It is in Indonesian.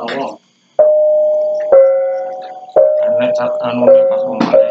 tolong ane cat anu pas mau